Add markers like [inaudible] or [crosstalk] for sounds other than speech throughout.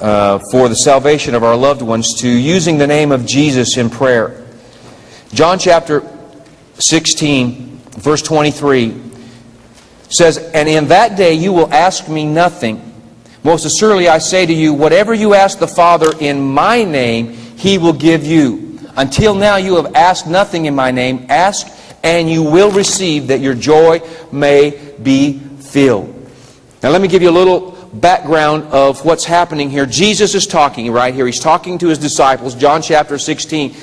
uh, for the salvation of our loved ones to using the name of Jesus in prayer. John chapter 16, verse 23 says, And in that day you will ask me nothing. Most assuredly I say to you, whatever you ask the Father in my name, he will give you. Until now you have asked nothing in my name. Ask and you will receive that your joy may be filled. Now let me give you a little background of what's happening here. Jesus is talking right here. He's talking to his disciples, John chapter 16.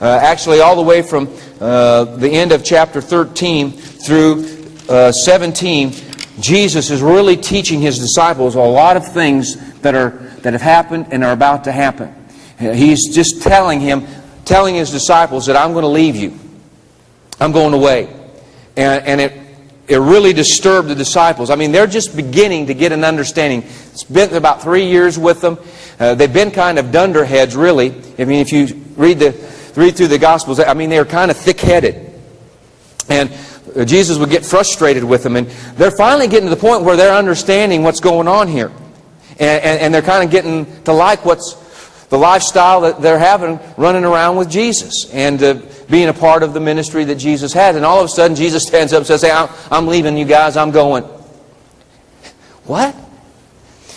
Uh, actually, all the way from uh, the end of chapter 13 through uh, 17, Jesus is really teaching his disciples a lot of things that are that have happened and are about to happen. He's just telling him, telling his disciples that I'm going to leave you. I'm going away, and, and it it really disturbed the disciples. I mean, they're just beginning to get an understanding. It's been about three years with them. Uh, they've been kind of dunderheads, really. I mean, if you read the read through the Gospels, I mean, they're kind of thick-headed, and uh, Jesus would get frustrated with them, and they're finally getting to the point where they're understanding what's going on here, and, and, and they're kind of getting to like what's the lifestyle that they're having running around with Jesus, and. Uh, being a part of the ministry that Jesus had. And all of a sudden, Jesus stands up and says, Hey, I'm, leaving you guys. I'm going. What?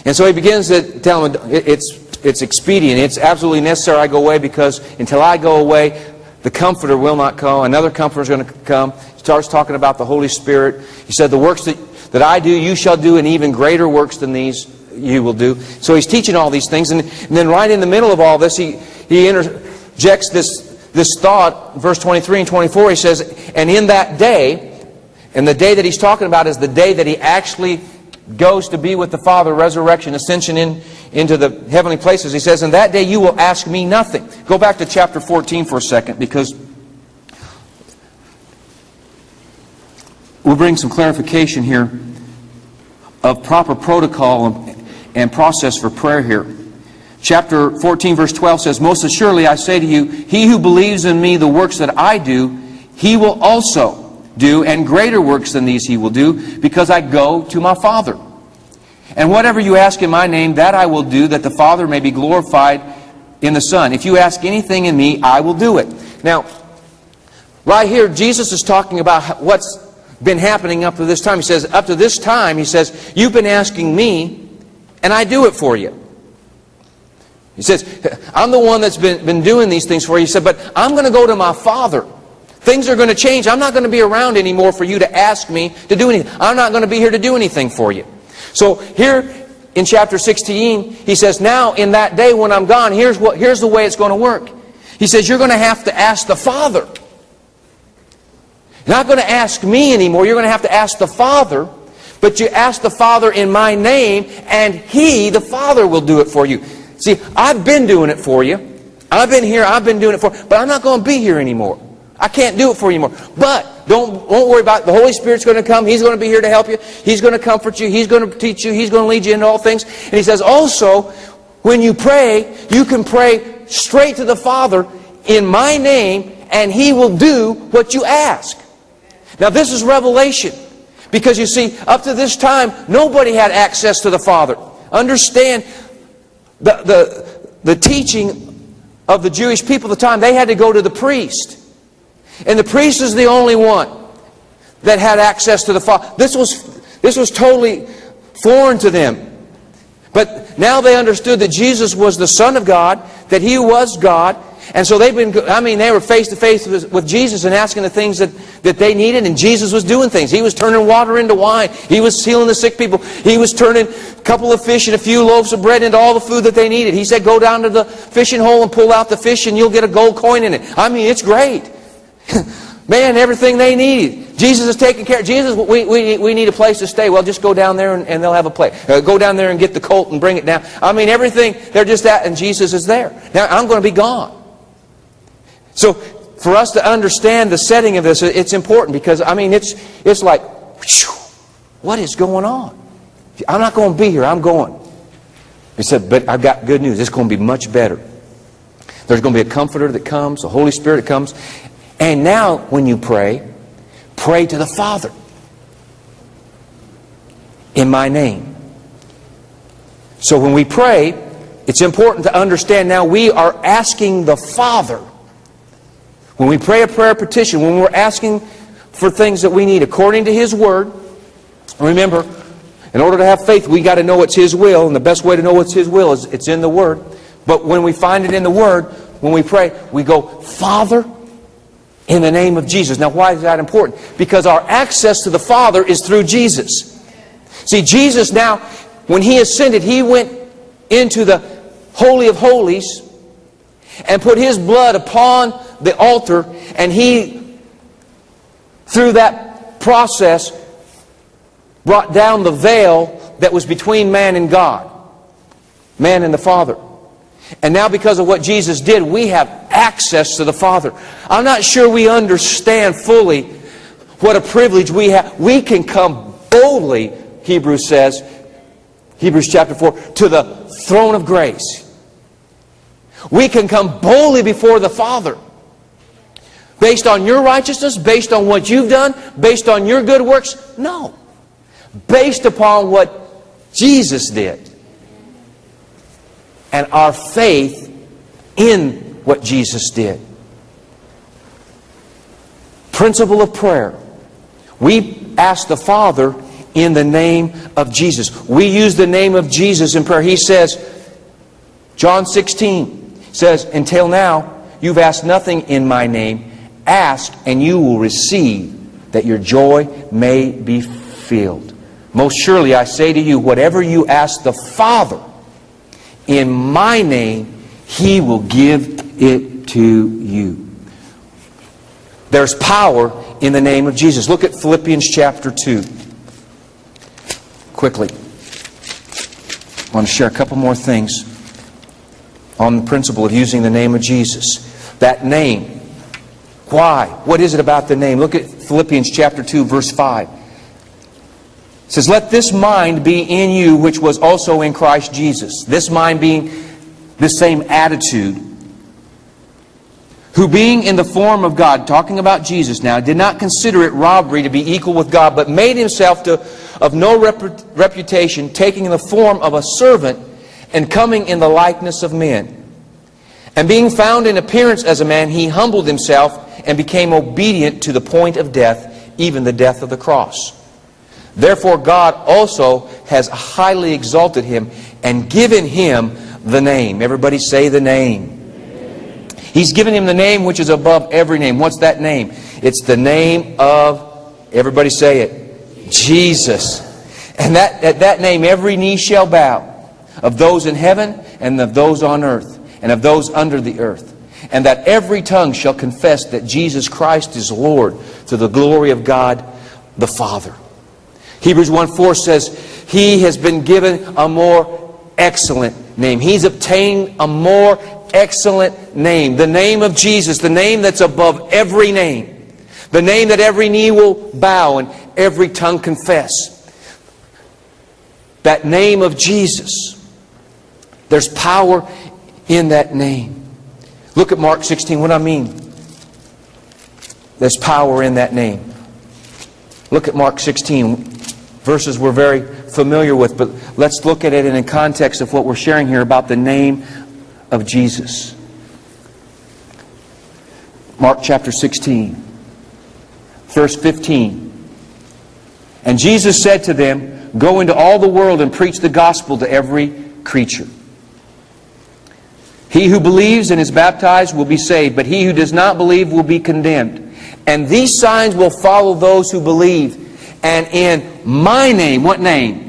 And so he begins to tell them it's, it's expedient. It's absolutely necessary I go away because until I go away, the Comforter will not come. Another Comforter is going to come. He starts talking about the Holy Spirit. He said, The works that, that I do, you shall do, and even greater works than these you will do. So he's teaching all these things. And, and then right in the middle of all this, he, he interjects this this thought, verse 23 and 24, he says, And in that day, and the day that he's talking about is the day that he actually goes to be with the Father, resurrection, ascension in, into the heavenly places. He says, In that day you will ask me nothing. Go back to chapter 14 for a second because we'll bring some clarification here of proper protocol and process for prayer here. Chapter 14, verse 12 says, Most assuredly I say to you, he who believes in me, the works that I do, he will also do, and greater works than these he will do, because I go to my Father. And whatever you ask in my name, that I will do, that the Father may be glorified in the Son. If you ask anything in me, I will do it. Now, right here, Jesus is talking about what's been happening up to this time. He says, up to this time, he says, you've been asking me, and I do it for you. He says, I'm the one that's been, been doing these things for you. He said, but I'm going to go to my Father. Things are going to change. I'm not going to be around anymore for you to ask me to do anything. I'm not going to be here to do anything for you. So here in chapter 16, he says, now in that day when I'm gone, here's, what, here's the way it's going to work. He says, you're going to have to ask the Father. You're not going to ask me anymore. You're going to have to ask the Father. But you ask the Father in my name, and He, the Father, will do it for you. See, I've been doing it for you. I've been here, I've been doing it for but I'm not going to be here anymore. I can't do it for you anymore. But don't, don't worry about it. The Holy Spirit's going to come. He's going to be here to help you. He's going to comfort you. He's going to teach you. He's going to lead you into all things. And he says also, when you pray, you can pray straight to the Father in my name, and He will do what you ask. Now this is revelation. Because you see, up to this time, nobody had access to the Father. Understand, the, the, the teaching of the Jewish people at the time, they had to go to the priest. And the priest is the only one that had access to the Father. This was, this was totally foreign to them. But now they understood that Jesus was the Son of God, that He was God, and so they've been, I mean, they were face to face with Jesus and asking the things that, that they needed, and Jesus was doing things. He was turning water into wine. He was healing the sick people. He was turning a couple of fish and a few loaves of bread into all the food that they needed. He said, go down to the fishing hole and pull out the fish and you'll get a gold coin in it. I mean, it's great. [laughs] Man, everything they need. Jesus is taking care. Jesus, we, we, we need a place to stay. Well, just go down there and, and they'll have a place. Uh, go down there and get the colt and bring it down. I mean, everything, they're just that, and Jesus is there. Now, I'm going to be gone. So for us to understand the setting of this, it's important because, I mean, it's, it's like, whew, what is going on? I'm not going to be here. I'm going. He said, but I've got good news. It's going to be much better. There's going to be a comforter that comes, the Holy Spirit that comes. And now, when you pray, pray to the Father in my name. So when we pray, it's important to understand now we are asking the Father. When we pray a prayer petition, when we're asking for things that we need according to His Word, remember, in order to have faith, we got to know it's His will, and the best way to know it's His will is it's in the Word. But when we find it in the Word, when we pray, we go, Father, in the name of Jesus. Now, why is that important? Because our access to the Father is through Jesus. See, Jesus now, when He ascended, He went into the Holy of Holies and put His blood upon the altar, and He, through that process, brought down the veil that was between man and God, man and the Father. And now, because of what Jesus did, we have access to the Father. I'm not sure we understand fully what a privilege we have. We can come boldly, Hebrews says, Hebrews chapter 4, to the throne of grace. We can come boldly before the Father. Based on your righteousness, based on what you've done, based on your good works? No. Based upon what Jesus did and our faith in what Jesus did. Principle of prayer. We ask the Father in the name of Jesus. We use the name of Jesus in prayer. He says, John 16 says, Until now, you've asked nothing in my name. Ask, and you will receive, that your joy may be filled. Most surely I say to you, whatever you ask the Father in my name, he will give it to you. There's power in the name of Jesus. Look at Philippians chapter 2. Quickly. I want to share a couple more things on the principle of using the name of Jesus. That name. Why? What is it about the name? Look at Philippians chapter 2, verse 5. It says, Let this mind be in you which was also in Christ Jesus. This mind being this same attitude. Who being in the form of God, talking about Jesus now, did not consider it robbery to be equal with God, but made himself to, of no rep reputation, taking the form of a servant and coming in the likeness of men. And being found in appearance as a man, he humbled himself and became obedient to the point of death, even the death of the cross. Therefore, God also has highly exalted him and given him the name. Everybody say the name. He's given him the name which is above every name. What's that name? It's the name of, everybody say it, Jesus. And that, at that name, every knee shall bow of those in heaven and of those on earth and of those under the earth. And that every tongue shall confess that Jesus Christ is Lord to the glory of God the Father. Hebrews 1 4 says, He has been given a more excellent name. He's obtained a more excellent name. The name of Jesus, the name that's above every name. The name that every knee will bow and every tongue confess. That name of Jesus. There's power in that name. Look at Mark 16. What I mean? There's power in that name. Look at Mark 16 verses we're very familiar with, but let's look at it in the context of what we're sharing here about the name of Jesus. Mark chapter 16, verse 15. And Jesus said to them, Go into all the world and preach the gospel to every creature. He who believes and is baptized will be saved, but he who does not believe will be condemned. And these signs will follow those who believe. And in my name, what name?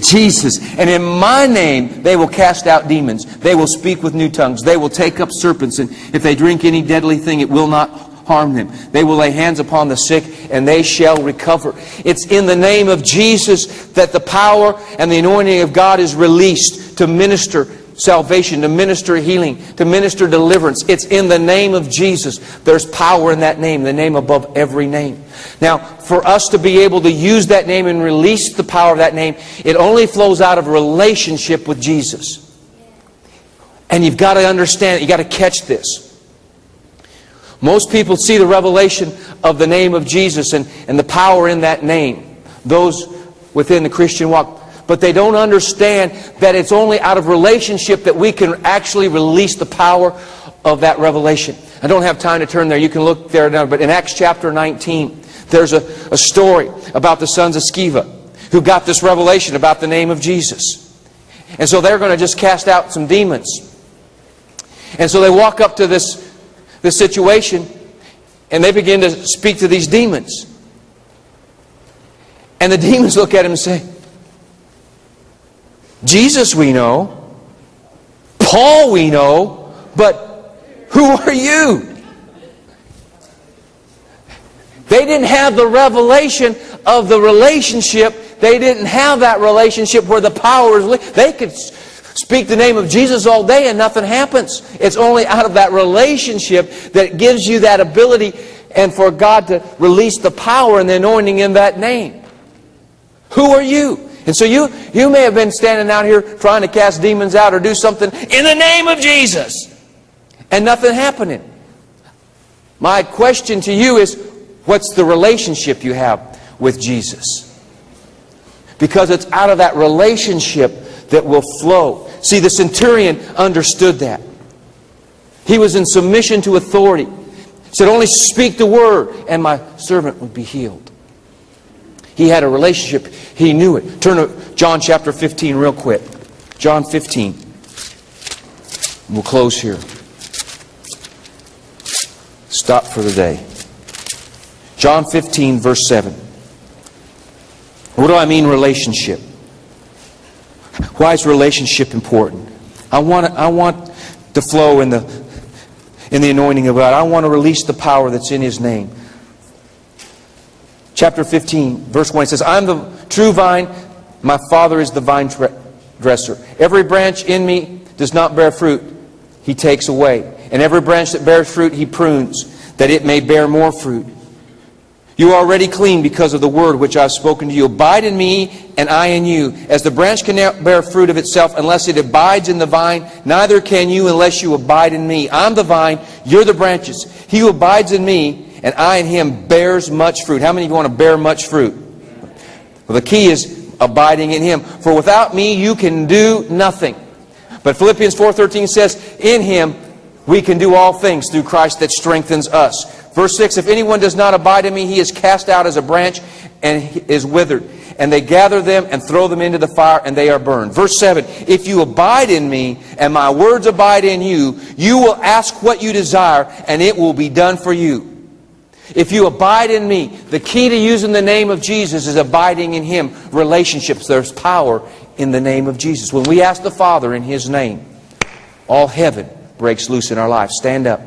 Jesus. And in my name, they will cast out demons. They will speak with new tongues. They will take up serpents. And if they drink any deadly thing, it will not harm them. They will lay hands upon the sick and they shall recover. It's in the name of Jesus that the power and the anointing of God is released to minister salvation, to minister healing, to minister deliverance. It's in the name of Jesus. There's power in that name, the name above every name. Now, for us to be able to use that name and release the power of that name, it only flows out of relationship with Jesus. And you've got to understand, you've got to catch this. Most people see the revelation of the name of Jesus and, and the power in that name, those within the Christian walk. But they don't understand that it's only out of relationship that we can actually release the power of that revelation. I don't have time to turn there. You can look there now. But in Acts chapter 19, there's a, a story about the sons of Sceva who got this revelation about the name of Jesus. And so they're going to just cast out some demons. And so they walk up to this, this situation and they begin to speak to these demons. And the [laughs] demons look at him and say, Jesus we know, Paul we know, but who are you? They didn't have the revelation of the relationship. They didn't have that relationship where the power is. They could speak the name of Jesus all day and nothing happens. It's only out of that relationship that gives you that ability and for God to release the power and the anointing in that name. Who are you? And so you, you may have been standing out here trying to cast demons out or do something in the name of Jesus and nothing happening. My question to you is, what's the relationship you have with Jesus? Because it's out of that relationship that will flow. See, the centurion understood that. He was in submission to authority. He said, only speak the word and my servant would be healed. He had a relationship. He knew it. Turn to John chapter 15 real quick. John 15. We'll close here. Stop for the day. John 15, verse 7. What do I mean relationship? Why is relationship important? I want, I want to flow in the, in the anointing of God. I want to release the power that's in His name chapter 15, verse 1, it says, I'm the true vine, my Father is the vine dresser. Every branch in me does not bear fruit, he takes away. And every branch that bears fruit, he prunes, that it may bear more fruit. You are already clean because of the word which I have spoken to you. Abide in me, and I in you. As the branch cannot bear fruit of itself unless it abides in the vine, neither can you unless you abide in me. I'm the vine, you're the branches. He who abides in me, and I in him bears much fruit. How many of you want to bear much fruit? Well, the key is abiding in him. For without me you can do nothing. But Philippians 4.13 says, In him we can do all things through Christ that strengthens us. Verse 6, If anyone does not abide in me, he is cast out as a branch and is withered. And they gather them and throw them into the fire, and they are burned. Verse 7, If you abide in me, and my words abide in you, you will ask what you desire, and it will be done for you. If you abide in me, the key to using the name of Jesus is abiding in Him. Relationships, there's power in the name of Jesus. When we ask the Father in His name, all heaven breaks loose in our lives. Stand up.